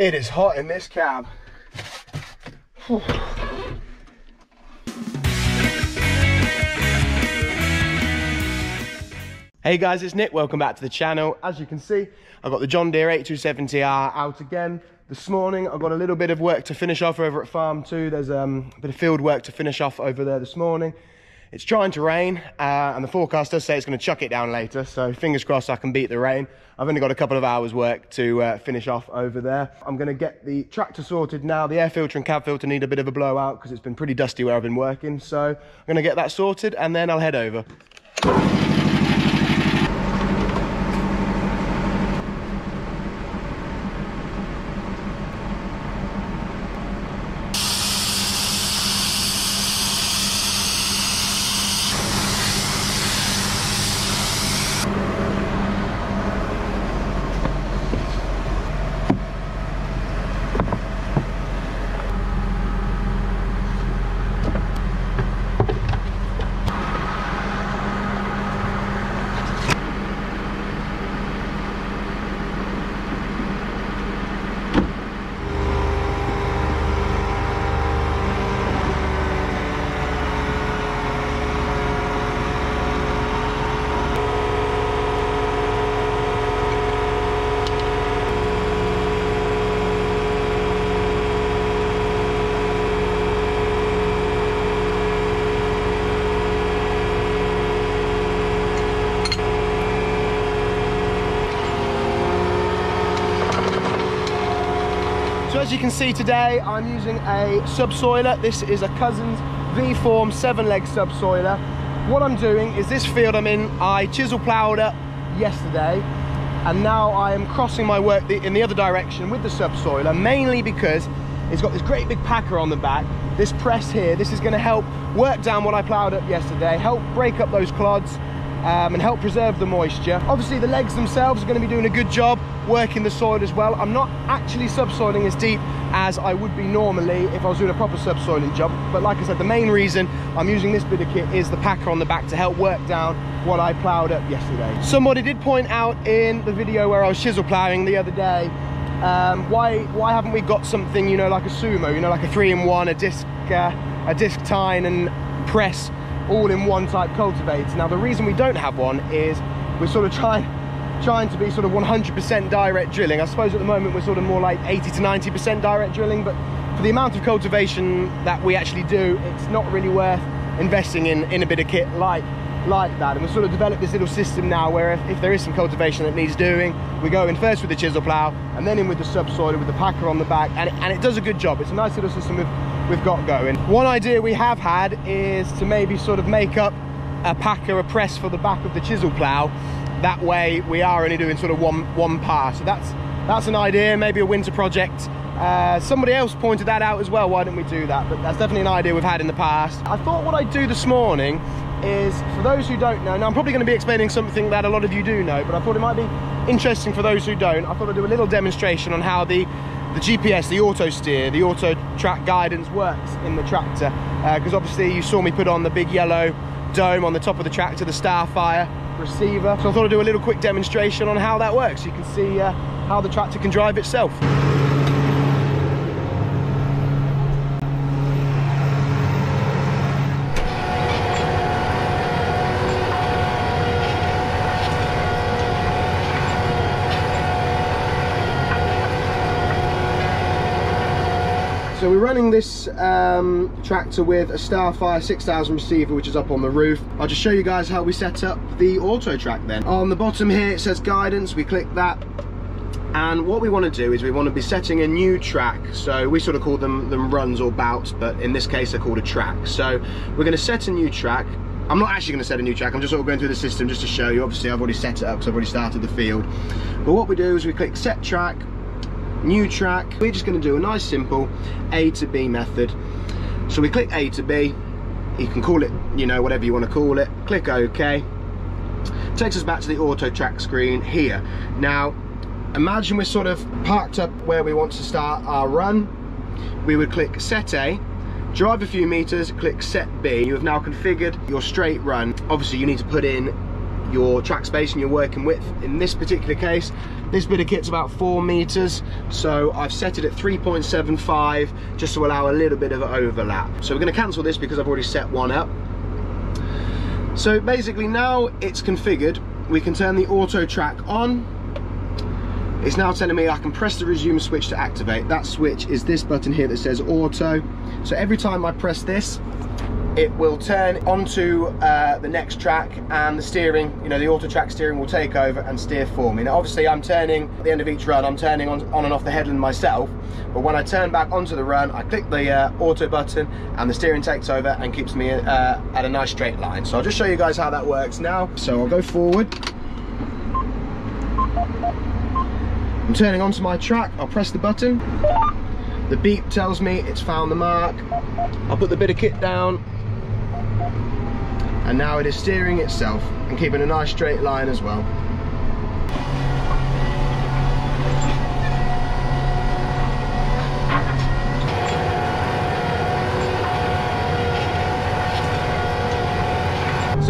It is hot in this cab. Hey guys, it's Nick. Welcome back to the channel. As you can see, I've got the John Deere 8270R out again. This morning, I've got a little bit of work to finish off over at Farm 2. There's um, a bit of field work to finish off over there this morning. It's trying to rain, uh, and the forecast does say it's going to chuck it down later, so fingers crossed I can beat the rain. I've only got a couple of hours work to uh, finish off over there. I'm going to get the tractor sorted now. The air filter and cab filter need a bit of a blowout because it's been pretty dusty where I've been working, so I'm going to get that sorted and then I'll head over. As you can see today, I'm using a subsoiler. This is a Cousins V-Form seven leg subsoiler. What I'm doing is this field I'm in, I chisel ploughed up yesterday and now I am crossing my work in the other direction with the subsoiler, mainly because it's got this great big packer on the back. This press here, this is gonna help work down what I ploughed up yesterday, help break up those clods, um, and help preserve the moisture. Obviously the legs themselves are going to be doing a good job working the soil as well. I'm not actually subsoiling as deep as I would be normally if I was doing a proper subsoiling job. But like I said, the main reason I'm using this bit of kit is the packer on the back to help work down what I ploughed up yesterday. Somebody did point out in the video where I was chisel ploughing the other day, um, why why haven't we got something, you know, like a Sumo, you know, like a three-in-one, a disc, uh, a disc tine and press all in one type cultivator. Now the reason we don't have one is we're sort of trying trying to be sort of 100% direct drilling. I suppose at the moment we're sort of more like 80 to 90% direct drilling, but for the amount of cultivation that we actually do, it's not really worth investing in, in a bit of kit like like that. And we've sort of developed this little system now where if, if, there is some cultivation that needs doing we go in first with the chisel plough and then in with the subsoiler with the packer on the back. And it, and it does a good job. It's a nice little system we've, we've got going. One idea we have had is to maybe sort of make up a packer a press for the back of the chisel plough that way we are only doing sort of one one pass so that's that's an idea maybe a winter project. Uh, somebody else pointed that out as well. Why don't we do that? But that's definitely an idea we've had in the past. I thought what i'd do this morning is for those who don't know now i'm probably going to be explaining something that a lot of you do know but i thought it might be interesting for those who don't. I thought i'd do a little demonstration on how the the gps the auto steer the auto track guidance works in the tractor. Because uh, obviously you saw me put on the big yellow dome on the top of the tractor the StarFire receiver. So i thought i'd do a little quick demonstration on how that works. You can see uh, how the tractor can drive itself running this um, tractor with a Starfire 6000 receiver which is up on the roof. I'll just show you guys how we set up the AutoTrac then. On the bottom here it says guidance, we click that and what we want to do is we want to be setting a new track so we sort of call them, them runs or bouts but in this case they're called a track. So we're going to set a new track I'm not actually going to set a new track, I'm just sort of going through the system just to show you. Obviously I've already set it up because I've already started the field. But what we do is we click set track, new track. We're just going to do a nice simple A to B method. So we click A to B, you can call it, you know, whatever you want to call it, click OK. Takes us back to the AutoTrac screen here. Now, imagine we're sort of parked up where we want to start our run. We would click set A, drive a few meters, click set B. You have now configured your straight run. Obviously you need to put in your track space and your working width. In this particular case, this bit of kit's about four meters, so I've set it at 3.75 just to allow a little bit of overlap. So we're gonna cancel this because I've already set one up. So basically now it's configured, we can turn the AutoTrac on. It's now telling me I can press the resume switch to activate. That switch is this button here that says auto. So every time I press this, it will turn onto uh, the next track and the steering, you know, the AutoTrac steering will take over and steer for me. Now obviously I'm turning, at the end of each run, I'm turning on, on and off the headland myself, but when I turn back onto the run, I click the uh, auto button and the steering takes over and keeps me uh, at a nice straight line. So I'll just show you guys how that works now. So I'll go forward. I'm turning onto my track, I'll press the button. The beep tells me it's found the mark. I'll put the bit of kit down and now it is steering itself and keeping a nice straight line as well.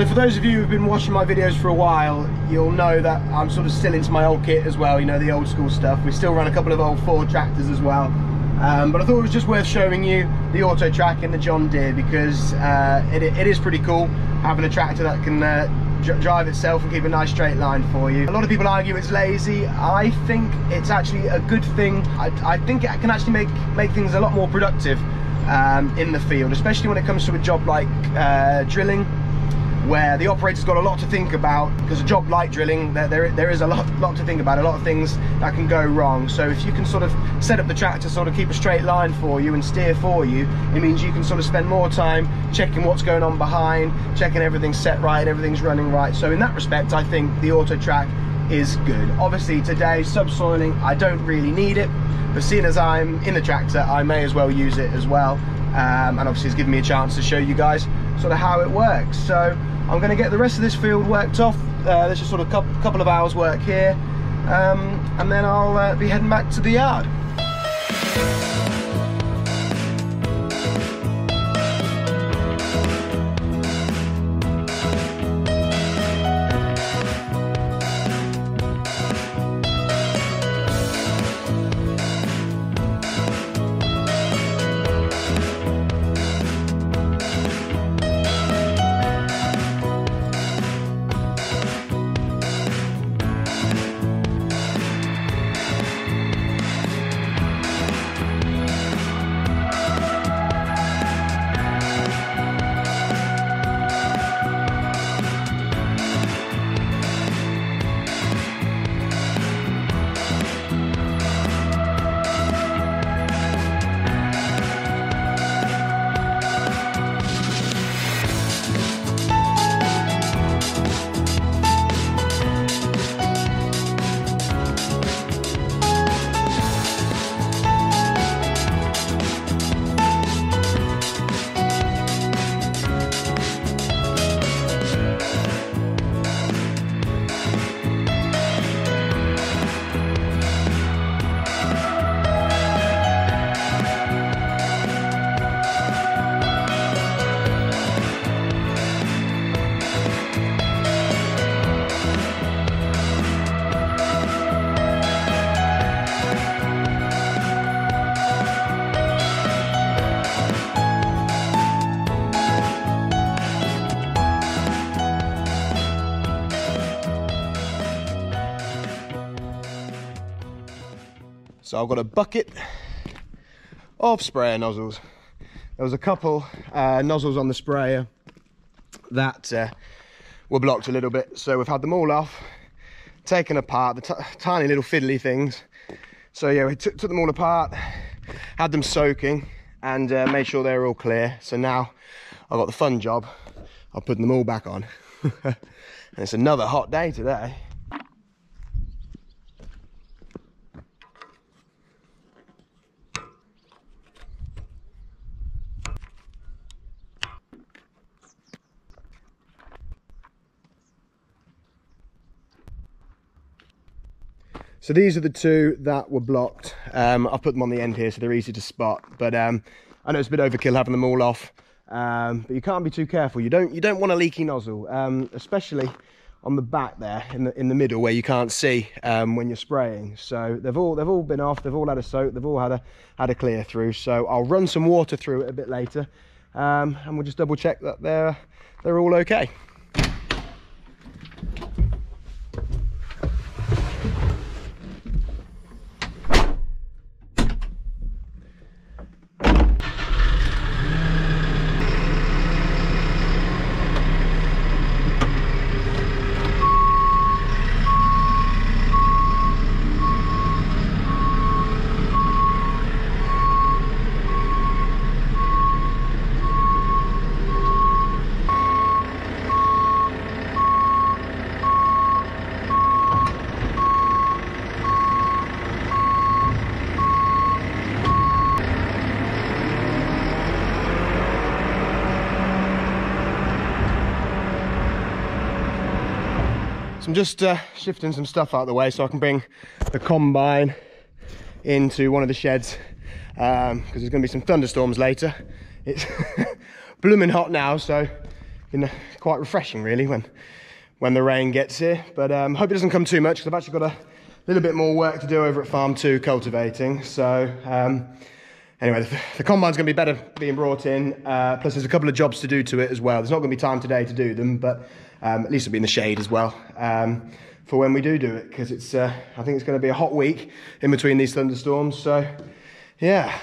So for those of you who've been watching my videos for a while, you'll know that I'm sort of still into my old kit as well, you know, the old school stuff. We still run a couple of old Ford tractors as well. Um, but I thought it was just worth showing you the AutoTrac in the John Deere because uh, it, it is pretty cool having a tractor that can uh, drive itself and keep a nice straight line for you. A lot of people argue it's lazy. I think it's actually a good thing. I, I think it can actually make, make things a lot more productive um, in the field, especially when it comes to a job like uh, drilling where the operator's got a lot to think about because a job like drilling there, there, there is a lot, lot to think about a lot of things that can go wrong. So if you can sort of set up the track to sort of keep a straight line for you and steer for you it means you can sort of spend more time checking what's going on behind checking everything's set right everything's running right. So in that respect I think the AutoTrac is good. Obviously today subsoiling I don't really need it but seeing as I'm in the tractor I may as well use it as well. Um, and obviously it's given me a chance to show you guys sort of how it works so I'm going to get the rest of this field worked off. Uh, there's just sort of a couple of hours work here. Um, and then I'll uh, be heading back to the yard. So I've got a bucket of sprayer nozzles. There was a couple uh, nozzles on the sprayer that uh, were blocked a little bit. So we've had them all off, taken apart, the tiny little fiddly things. So yeah, we took them all apart, had them soaking and uh, made sure they were all clear. So now I've got the fun job of putting them all back on. and it's another hot day today. So these are the two that were blocked. Um, I've put them on the end here so they're easy to spot. But um, I know it's a bit overkill having them all off. Um, but you can't be too careful. You don't you don't want a leaky nozzle, um, especially on the back there in the in the middle where you can't see um, when you're spraying. So they've all they've all been off. They've all had a soak. They've all had a had a clear through. So I'll run some water through it a bit later, um, and we'll just double check that they're they're all okay. So I'm just uh, shifting some stuff out of the way so I can bring the combine into one of the sheds because um, there's going to be some thunderstorms later. It's blooming hot now, so you know, quite refreshing really when when the rain gets here. But um, hope it doesn't come too much because I've actually got a little bit more work to do over at Farm 2 cultivating. So um, anyway, the, the, combine's going to be better being brought in. Uh, plus, there's a couple of jobs to do to it as well. There's not going to be time today to do them, but um, at least it'll be in the shade as well um, for when we do do it because it's. Uh, I think it's going to be a hot week in between these thunderstorms. So, yeah.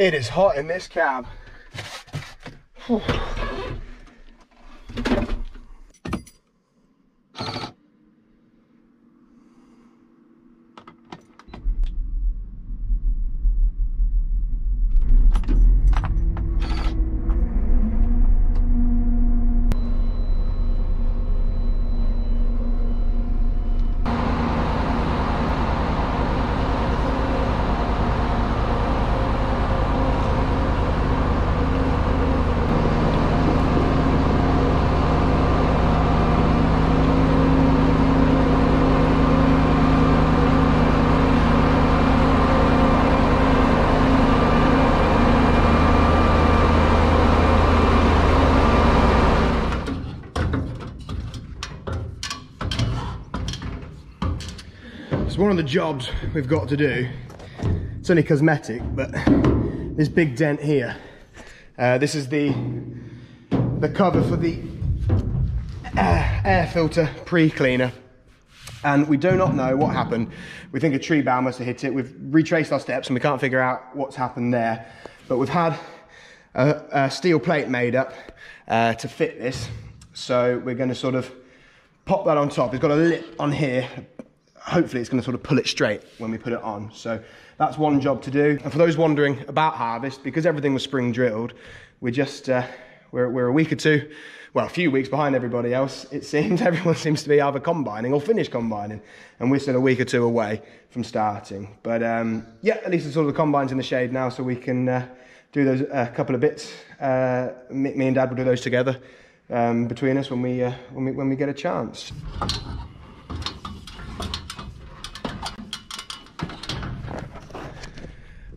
It is hot in this cab. One of the jobs we've got to do. It's only cosmetic, but this big dent here. Uh, this is the the cover for the air, air filter pre-cleaner. And we do not know what happened. We think a tree bough must have hit it. We've retraced our steps and we can't figure out what's happened there. But we've had a, a steel plate made up uh, to fit this. So we're gonna sort of pop that on top. It's got a lip on here, hopefully it's going to sort of pull it straight when we put it on. So that's one job to do. And for those wondering about harvest, because everything was spring drilled, we're just, uh, we're, we're a week or two, well, a few weeks behind everybody else. It seems everyone seems to be either combining or finished combining. And we're still a week or two away from starting. But um, yeah, at least it's sort of the combines in the shade now so we can uh, do those a uh, couple of bits. Uh, me, me, and dad will do those together um, between us when we, uh, when we, when we get a chance.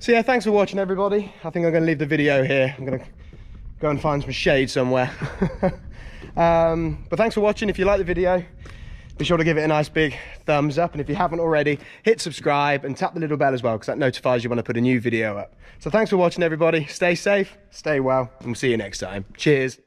So yeah, thanks for watching everybody. I think I'm gonna leave the video here. I'm gonna go and find some shade somewhere. um, but thanks for watching. If you like the video, be sure to give it a nice big thumbs up. And if you haven't already, hit subscribe and tap the little bell as well, because that notifies you when I put a new video up. So thanks for watching everybody. Stay safe, stay well, and we'll see you next time. Cheers.